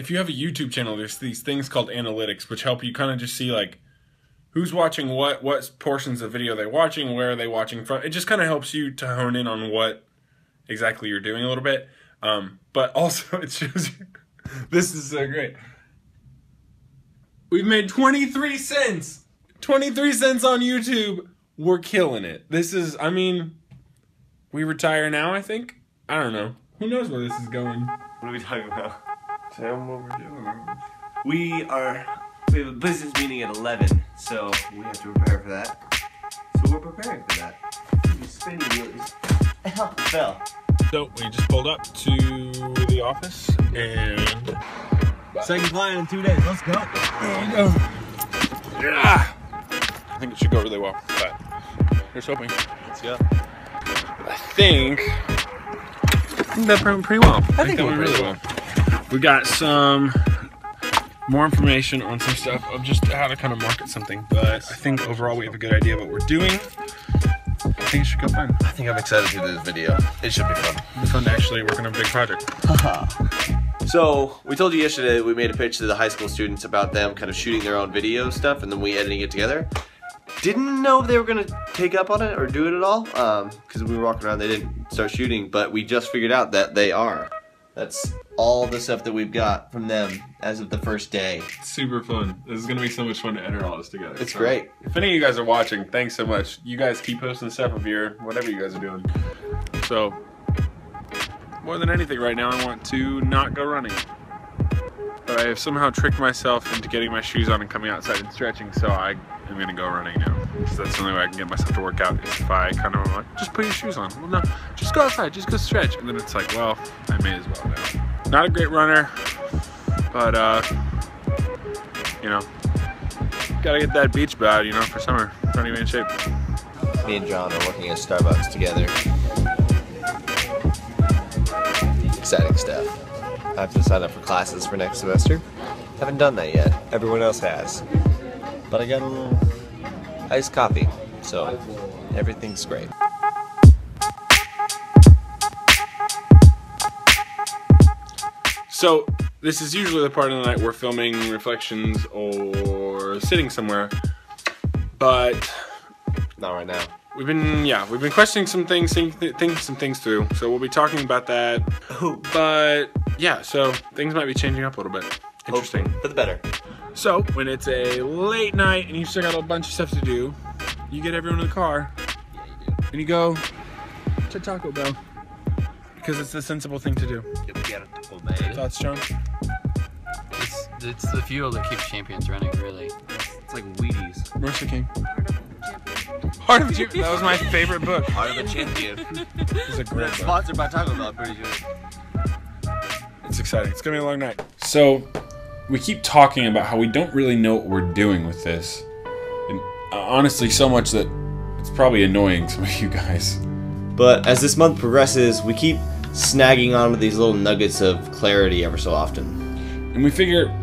If you have a YouTube channel, there's these things called analytics, which help you kind of just see like who's watching what, what portions of video they're watching, where are they watching from. It just kind of helps you to hone in on what exactly you're doing a little bit. Um, but also it shows you. this is so great. We've made 23 cents. 23 cents on YouTube. We're killing it. This is, I mean, we retire now, I think. I don't know. Who knows where this is going? What are we talking about? Tell them what we're doing. We are. We have a business meeting at 11, so we have to prepare for that. So we're preparing for that. These spinning wheels. Ow, it fell. So we just pulled up to the office and Second client in two days. Let's go. there we go. Yeah. I think it should go really well, but here's hoping. Let's go. I think I think that went pretty well. I, think that it went went really well. We got some more information on some stuff of just how to kind of market something, but I think overall we have a good idea of what we're doing. I think it should go fun. I think I'm excited to do this video. It should be fun. Be fun to actually work on a big project. So we told you yesterday we made a pitch to the high school students about them kind of shooting their own video stuff and then we editing it together. Didn't know if they were gonna take up on it or do it at all um, because we were walking around. They didn't start shooting, but we just figured out that they are. That's all the stuff that we've got from them as of the first day. Super fun. This is gonna be so much fun to edit all this together. It's So, great. If any of you guys are watching, thanks so much. You guys keep posting stuff of your whatever you guys are doing. So more than anything right now I want to not go running. But I have somehow tricked myself into getting my shoes on and coming outside and stretching, so I am gonna go running now. Because that's the only way I can get myself to work out is if I kind of like, just put your shoes on. Well no, just go outside, just go stretch. And then it's like, well, I may as well now. Not a great runner, but uh you know, gotta get that beach bod, you know, for summer. Trying to in shape. Me and John are working at Starbucks together. Exciting stuff. I have to sign up for classes for next semester. Haven't done that yet. Everyone else has. But I got a little iced coffee, so everything's great. So this is usually the part of the night we're filming reflections or sitting somewhere. But Not right now. we've been, yeah, we've been questioning some things, think, thinking some things through. So we'll be talking about that. But yeah, so things might be changing up a little bit. Interesting. Hopefully, For the better. So when it's a late night and you've still got a bunch of stuff to do, you get everyone in the car and you go to Taco Bell because it's the sensible thing to do. Thoughts, John? It's, it's the fuel that keeps champions running, really. It's like Wheaties. Mercer King. Heart of the Champion. That was my favorite book. Heart of a champion. It's a great book. Sponsored by Taco Bell, pretty sure. It's exciting. It's gonna be a long night. So, we keep talking about how we don't really know what we're doing with this, and uh, honestly, so much that it's probably annoying some of you guys. But as this month progresses, we keep snagging onto these little nuggets of clarity ever so often. And we figure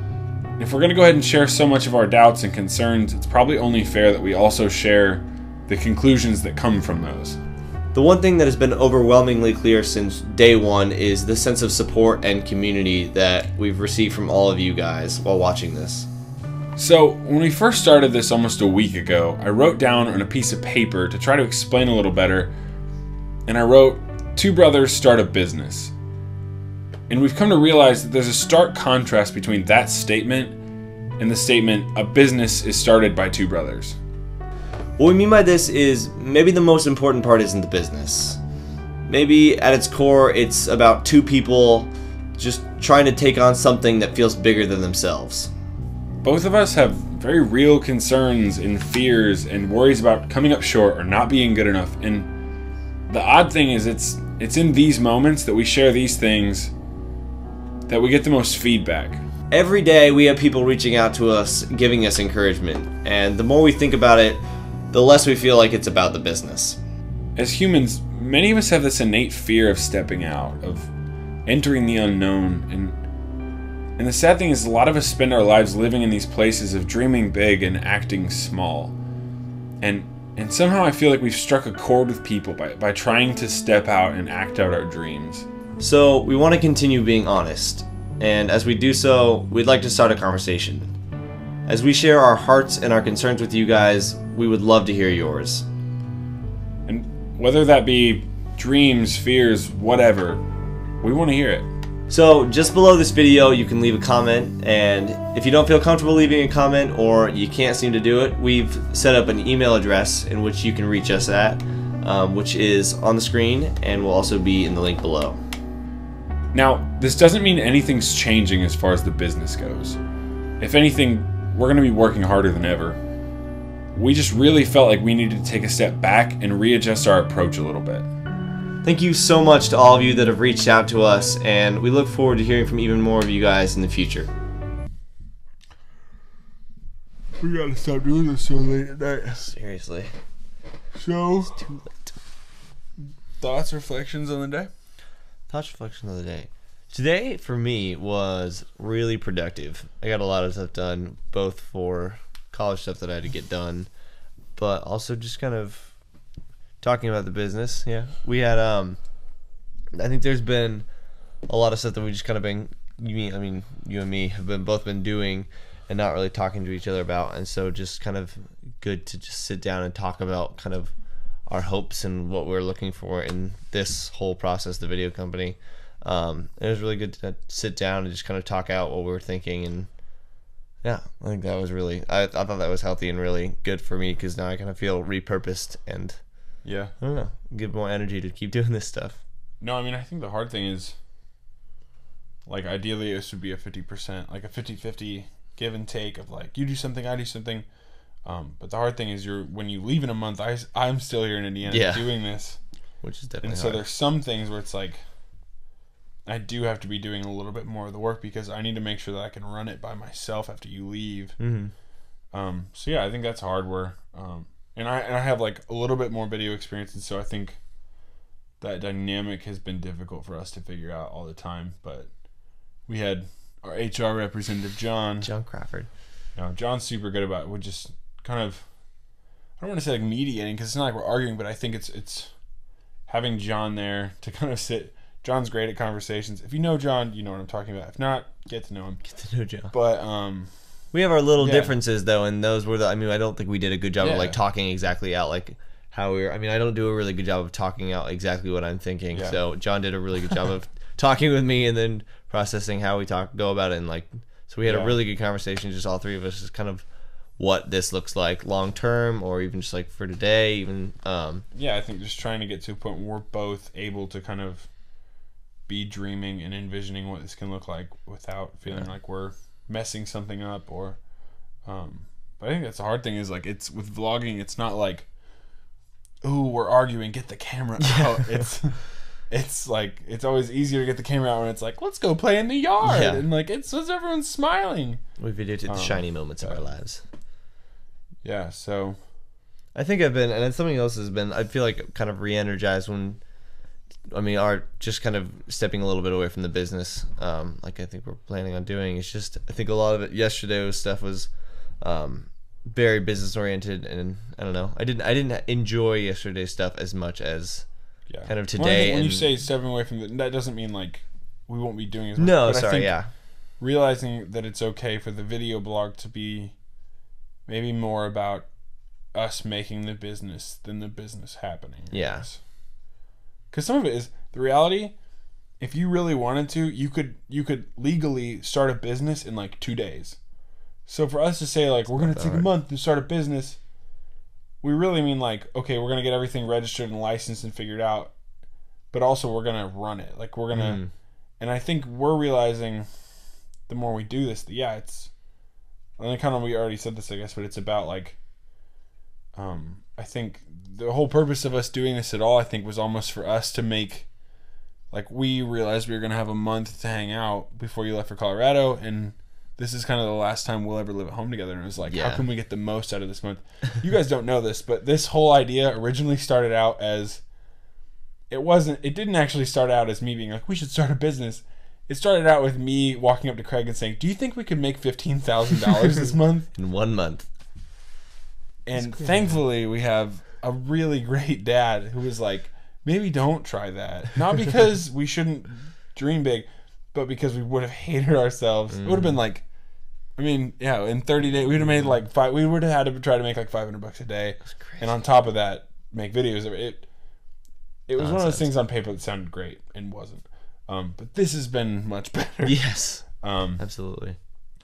if we're gonna go ahead and share so much of our doubts and concerns, it's probably only fair that we also share the conclusions that come from those. The one thing that has been overwhelmingly clear since day one is the sense of support and community that we've received from all of you guys while watching this. So, when we first started this almost a week ago, I wrote down on a piece of paper to try to explain a little better, and I wrote, Two brothers start a business. And we've come to realize that there's a stark contrast between that statement and the statement, A business is started by two brothers. What we mean by this is maybe the most important part isn't the business. Maybe at its core, it's about two people just trying to take on something that feels bigger than themselves. Both of us have very real concerns and fears and worries about coming up short or not being good enough. And the odd thing is it's it's in these moments that we share these things that we get the most feedback. Every day we have people reaching out to us, giving us encouragement, and the more we think about it, the less we feel like it's about the business. As humans, many of us have this innate fear of stepping out, of entering the unknown, and and the sad thing is a lot of us spend our lives living in these places of dreaming big and acting small. And and somehow I feel like we've struck a chord with people by, by trying to step out and act out our dreams. So we want to continue being honest. and as we do so, we'd like to start a conversation. As we share our hearts and our concerns with you guys, we would love to hear yours. And whether that be dreams, fears, whatever, we want to hear it. So, just below this video, you can leave a comment, and if you don't feel comfortable leaving a comment or you can't seem to do it, we've set up an email address in which you can reach us at, um, which is on the screen and will also be in the link below. Now, this doesn't mean anything's changing as far as the business goes. If anything, we're going to be working harder than ever. We just really felt like we needed to take a step back and readjust our approach a little bit. Thank you so much to all of you that have reached out to us, and we look forward to hearing from even more of you guys in the future. We gotta stop doing this so late at night. Seriously. So, It's Too late. thoughts, reflections on the day? Thoughts reflection of the day. Today for me was really productive. I got a lot of stuff done, both for college stuff that I had to get done, but also just kind of talking about the business. Yeah, we had um, I think there's been a lot of stuff that we just kind of been you mean I mean you and me have been both been doing and not really talking to each other about, and so just kind of good to just sit down and talk about kind of our hopes and what we're looking for in this whole process, the video company. Um, it was really good to sit down and just kind of talk out what we were thinking, and yeah, I think that was really. I, I thought that was healthy and really good for me because now I kind of feel repurposed and Yeah. I don't know, give more energy to keep doing this stuff. No, I mean, I think the hard thing is, like, ideally this would be a 50%, like a 50 50 give and take of, like, you do something, I do something. Um, but the hard thing is, you're when you leave in a month, I, I'm still here in Indiana Yeah. doing this. Which is definitely And so hard. there's some things where it's like, I do have to be doing a little bit more of the work because I need to make sure that I can run it by myself after you leave. Mhm. Um, so yeah, I think that's hard. Where um, and I and I have like a little bit more video experience, and so I think that dynamic has been difficult for us to figure out all the time. But we had our HR representative John. John Crawford. You know, John's super good about it. We just kind of I don't want to say like mediating because it's not like we're arguing, but I think it's it's having John there to kind of sit. John's great at conversations. If you know John, you know what I'm talking about. If not, get to know him. Get to know John. But um, We have our little Yeah. differences though, and those were the. I mean, I don't think we did a good job Yeah. of like talking exactly out like how we were. I mean, I don't do a really good job of talking out exactly what I'm thinking. Yeah. So John did a really good job of talking with me and then processing how we talk go about it and like. So we had Yeah. a really good conversation, just all three of us, just kind of what this looks like long term, or even just like for today, even. Um, yeah, I think just trying to get to a point where we're both able to kind of be dreaming and envisioning what this can look like without feeling like we're messing something up or um but I think that's the hard thing is like it's with vlogging it's not like ooh we're arguing get the camera out it's it's like it's always easier to get the camera out when it's like let's go play in the yard Yeah. and like it's as everyone's smiling we videotaped the Um, shiny moments of our lives. yeah so I think I've been, and then something else has been. I feel like kind of re-energized when, I mean, are just kind of stepping a little bit away from the business. Um, like I think we're planning on doing. It's just I think a lot of it yesterday was stuff was, um, very business oriented, and I don't know. I didn't I didn't enjoy yesterday's stuff as much as yeah Kind of Well, think today when you say stepping away from the that doesn't mean like we won't be doing as much no. but I Sorry, think yeah, realizing that it's okay for the video blog to be maybe more about us making the business than the business happening. Yeah. Because some of it is the reality. If you really wanted to, you could you could legally start a business in like two days. So for us to say like we're gonna that take a month to start a business, we really mean like okay we're gonna get everything registered and licensed and figured out, but also we're gonna run it. Like we're gonna Mhm. and I think we're realizing the more we do this, the yeah, it's. And kind of we already said this, I guess, but it's about like. Um, I think the whole purpose of us doing this at all, I think, was almost for us to make. Like we realized we were gonna have a month to hang out before you left for Colorado, and this is kind of the last time we'll ever live at home together. And it was like, Yeah. how can we get the most out of this month? You guys don't know this, but this whole idea originally started out as it wasn't it didn't actually start out as me being like we should start a business it started out with me walking up to craig and saying do you think we could make $15000 this month in one month. And thankfully we have a really great dad who was like maybe don't try that not because we shouldn't dream big but because we would have hated ourselves, it would have been like, I mean, yeah, in 30 days, we would have made like five, we would have had to try to make like 500 bucks a day. And on top of that, make videos. It, it was one of those things on paper that sounded great and wasn't. Um, but this has been much better. Yes, Um, absolutely.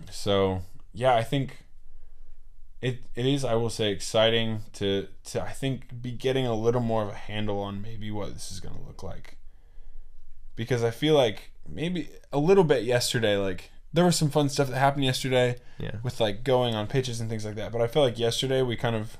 so yeah, I think it it is. I will say exciting to to I think be getting a little more of a handle on maybe what this is going to look like. Because I feel like maybe a little bit yesterday, like there was some fun stuff that happened yesterday Yeah. with like going on pitches and things like that. But I feel like yesterday we kind of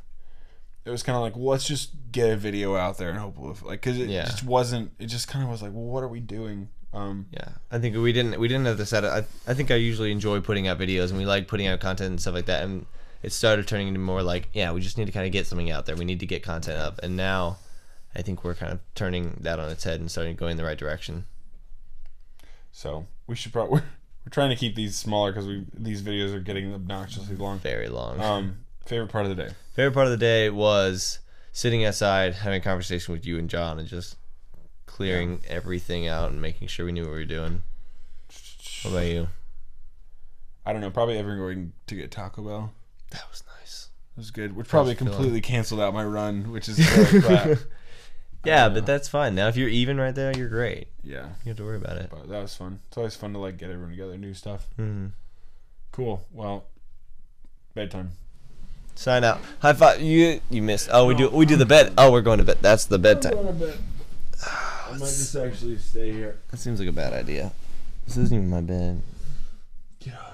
it was kind of like well, let's just get a video out there and hope we'll like because it Yeah. just wasn't. It just kind of was like, well, what are we doing? Um, Yeah, I think we didn't we didn't have the set. I I think I usually enjoy putting out videos and we like putting out content and stuff like that. And it started turning into more like yeah, we just need to kind of get something out there. We need to get content up. And now, I think we're kind of turning that on its head and starting going in the right direction. So we should probably we're, we're trying to keep these smaller because we these videos are getting obnoxiously long. Very long. Um, favorite part of the day. Favorite part of the day was sitting outside having a conversation with you and John and just clearing everything out and making sure we knew what we were doing. What about you? I don't know. Probably ever going to get Taco Bell. That was nice. It was good. Which probably feeling. completely canceled out my run, which is crap. Yeah, but that's fine. Now if you're even right there, you're great. Yeah, You don't have to worry about it. but that was fun. It's always fun to like get everyone together, new stuff. Mm. Cool. Well, bedtime. Sign out. High five. You you missed. Oh, we do we do the bed. Oh, we're going to bed. That's the bedtime. to bed. I might just actually stay here. That seems like a bad idea. This isn't even my bed. Get out.